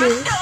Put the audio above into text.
sih